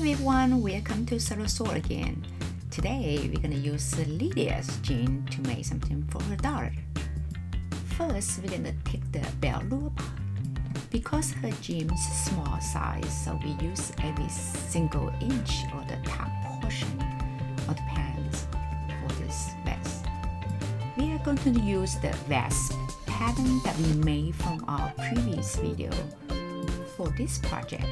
everyone, welcome to Sew A Saurus again. Today we're gonna use Lydia's jean to make something for her daughter. First, we're gonna take the bell loop. Because her jeans small size, so we use every single inch of the top portion of the pants for this vest. We are going to use the vest pattern that we made from our previous video for this project.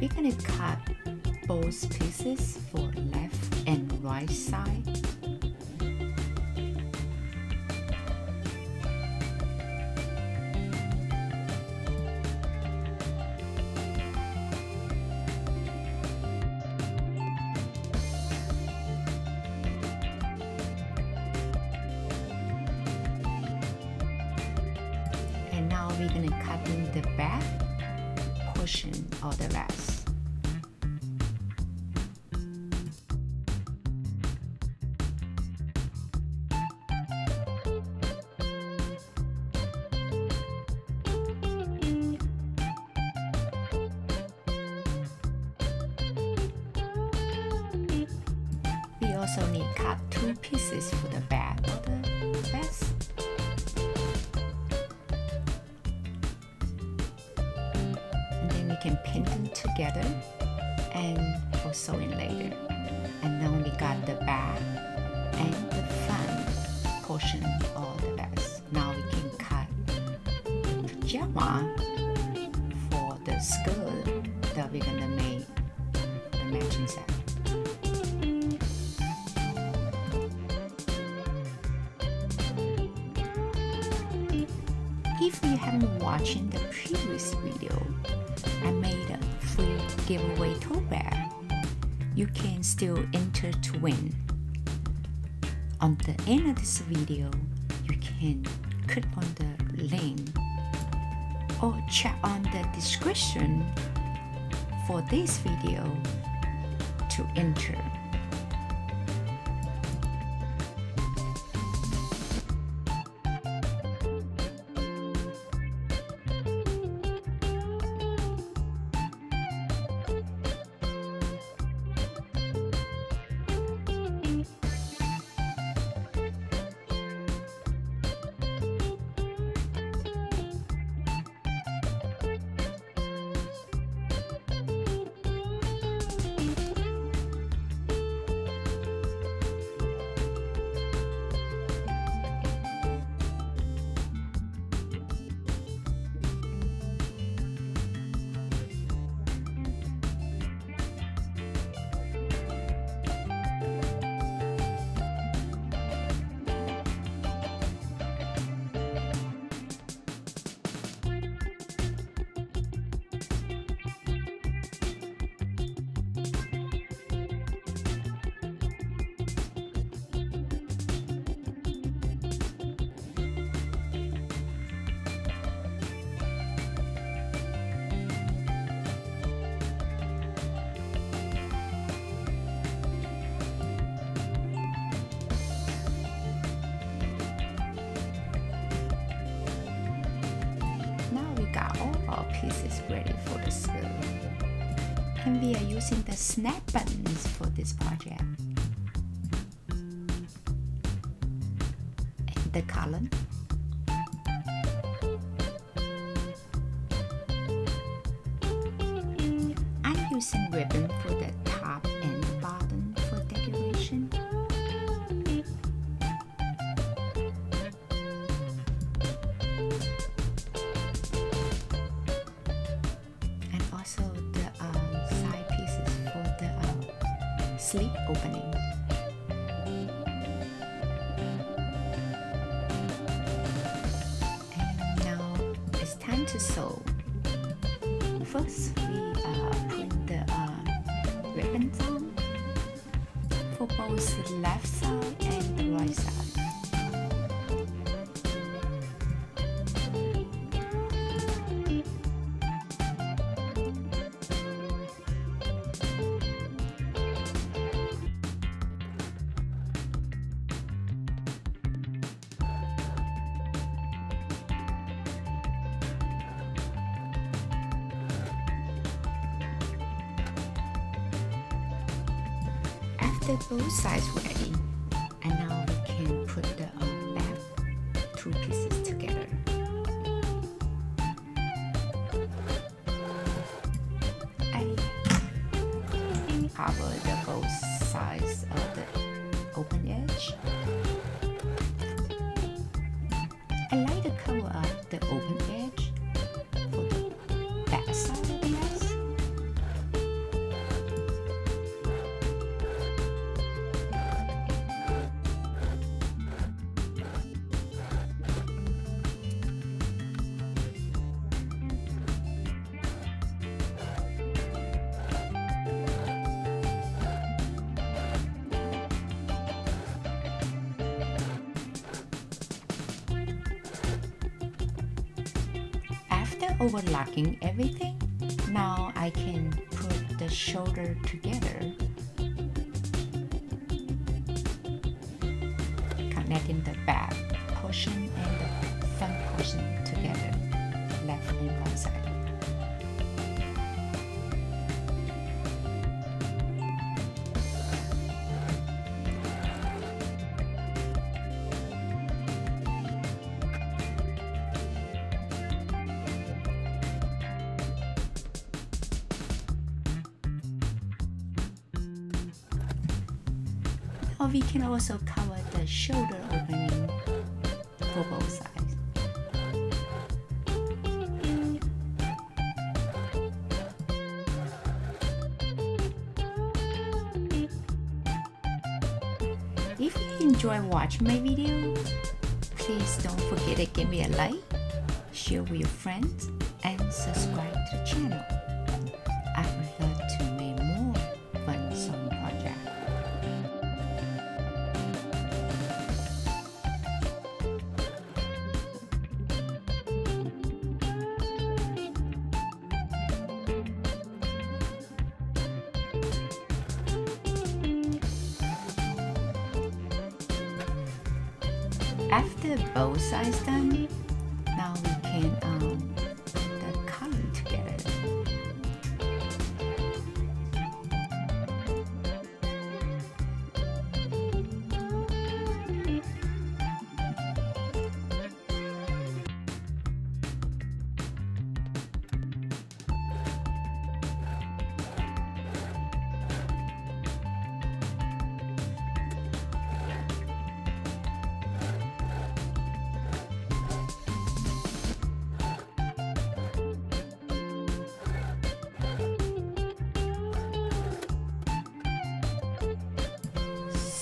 We're gonna cut both pieces for left and right side. And now we're gonna cut in the back portion of the vest. We also need cut two pieces for the back of the vest. Them together and for sewing later. And then we got the back and the front portion of the vest. Now we can cut the pajama for the skirt that we're gonna make the matching set. If you haven't watched the previous video, I made a free giveaway tote bag. You can still enter to win. On the end of this video, you can click on the link or check on the description for this video to enter. And we are using the snap buttons for this project. And the color. I'm using ribbon for time to sew. First, we uh, put the uh, ribbons on for both the left side and the right side. Both sides ready, and now we can put the uh, back two pieces together. I cover the both sides of the open edge. After overlocking everything, now I can put the shoulder together. Connecting the back portion and the front portion together, left and right side. Or we can also cover the shoulder opening for both sides. If you enjoy watching my video, please don't forget to give me a like, share with your friends, After both sides done, now we can um,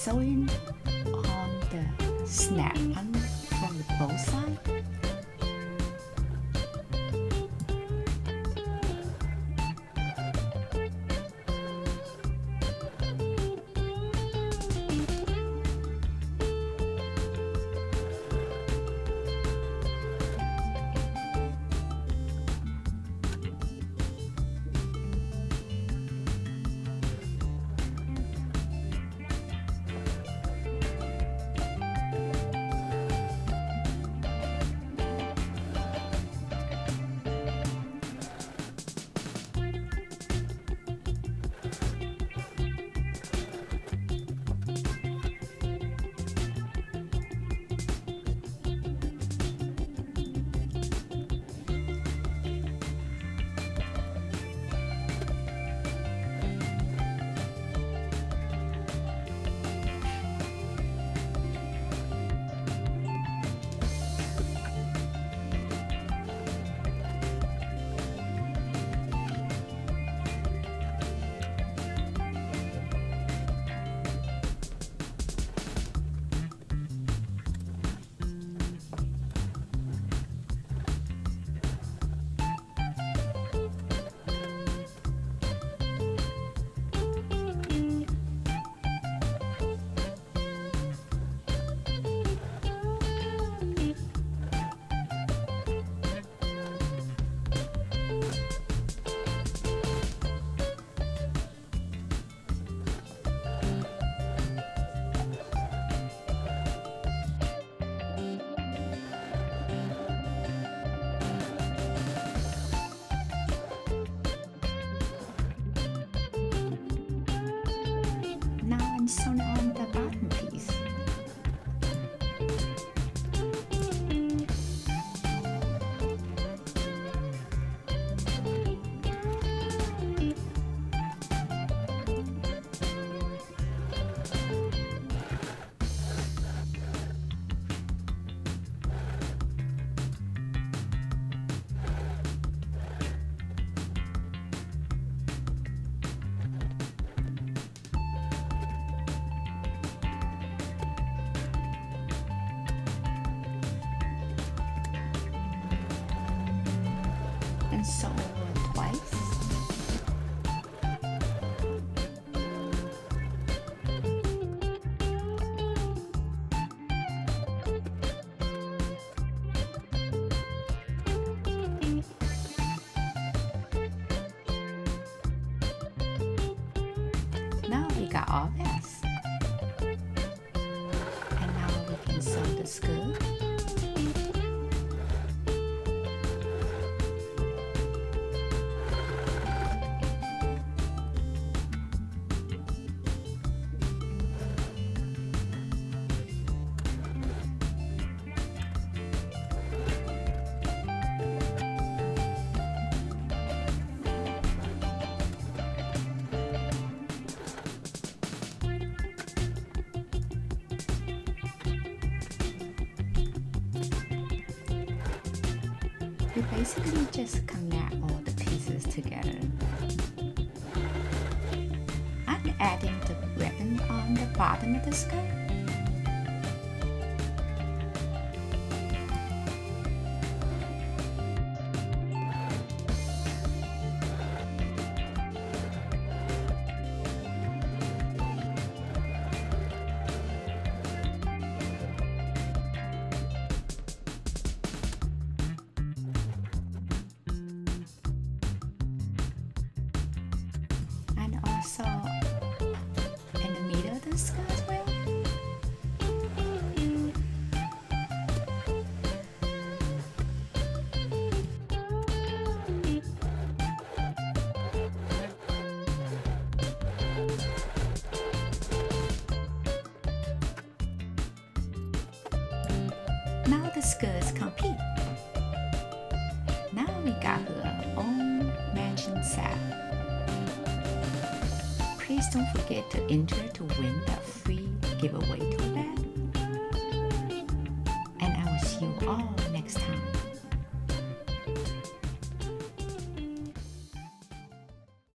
Sewing on the snap on from both sides. Can sew twice. Now we got all this. We basically just connect all the pieces together. I'm adding the ribbon on the bottom of the skirt. The middle of the skirt as well. Now the skirts complete. Now we got her own matching set. Please don't forget to enter to win that free giveaway tote bag. And I will see you all.